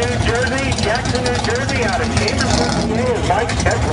New Jersey, Jackson, New Jersey, out of Chambersburg, PA, is Mike Tesla.